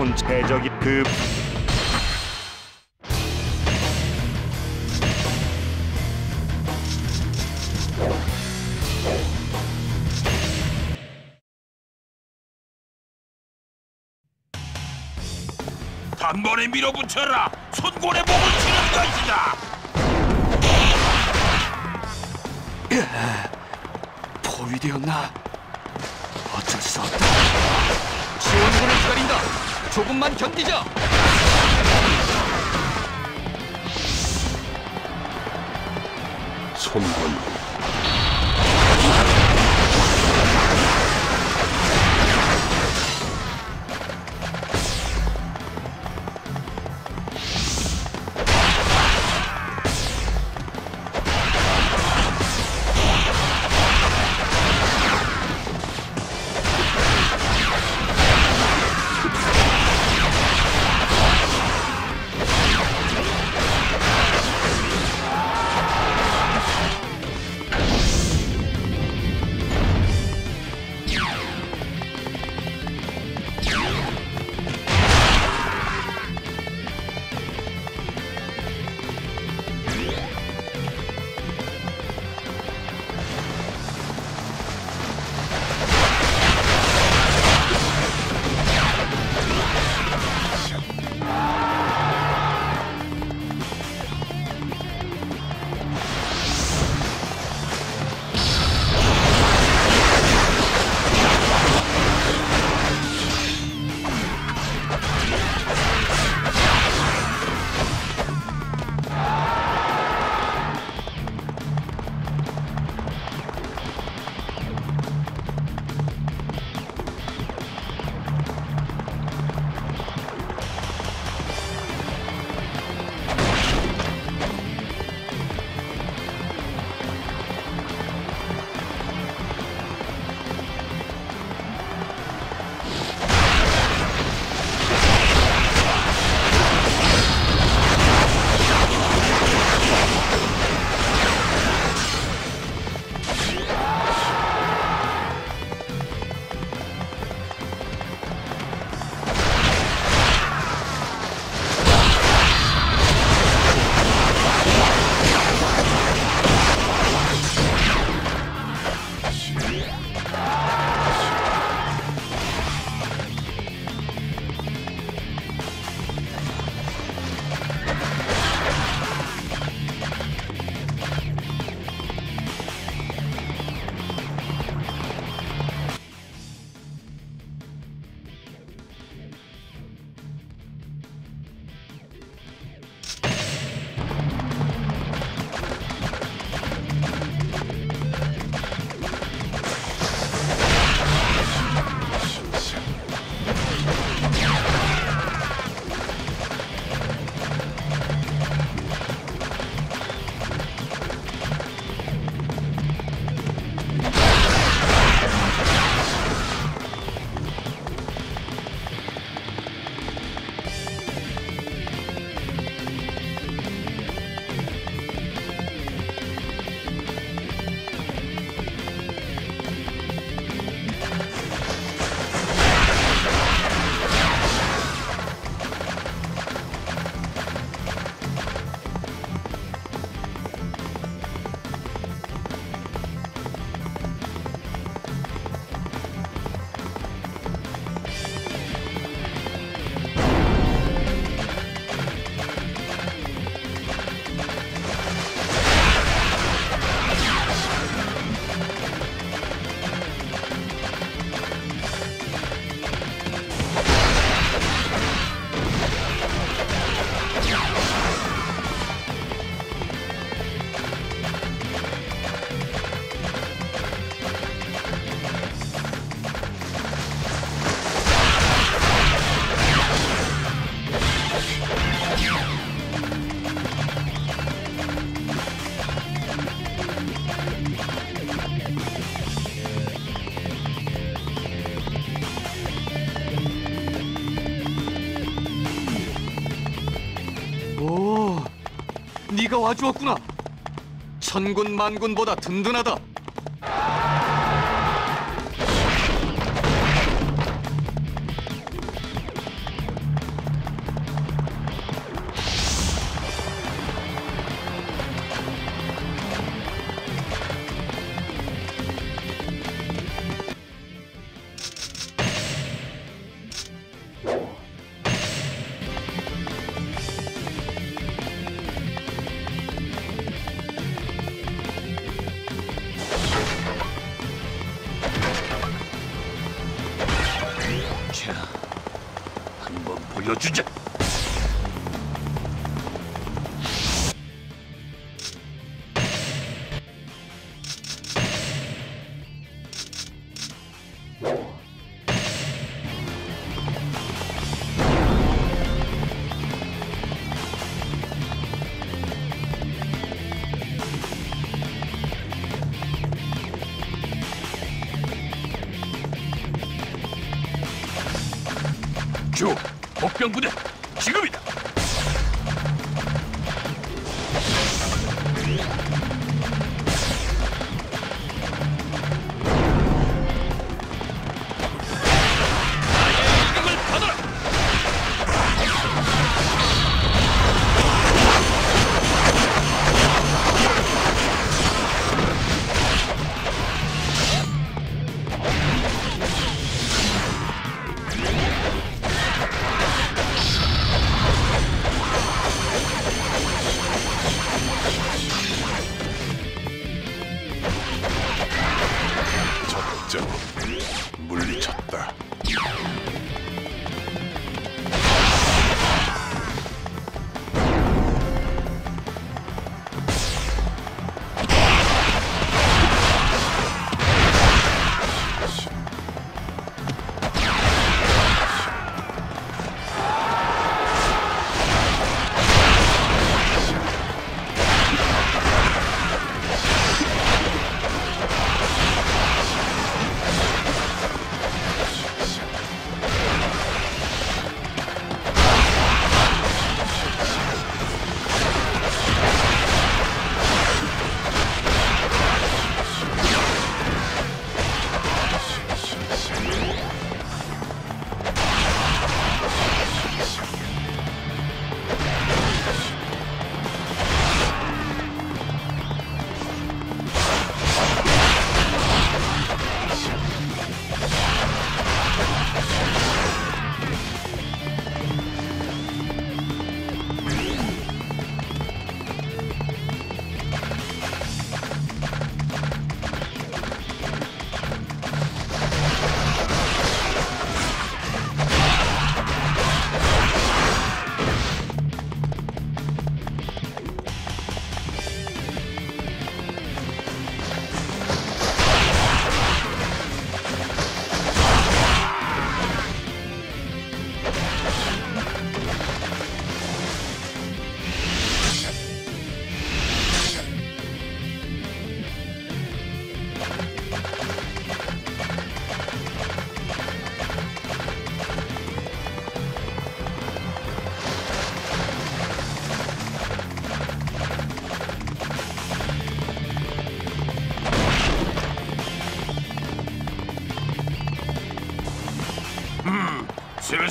손체적이 그 단번에 밀어붙여라 손골에 목을 치는 것이다 포위되었나? 어쩔 수 없다. 지원군을 기다린다. 조금만 견디자. 손골 네가 와주었구나. 천군 만군보다 든든하다. 보여주자. 주, 복병 부대, 지금이다. 적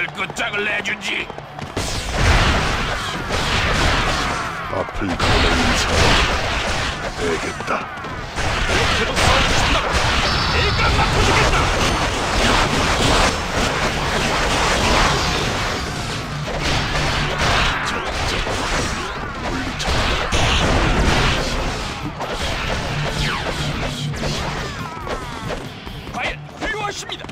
슬슬 끝장을 내주지. 앞을 가는 사람 되겠다. 싸우고 싶다. 내가 막아주겠다. 과연 훌륭하십니다.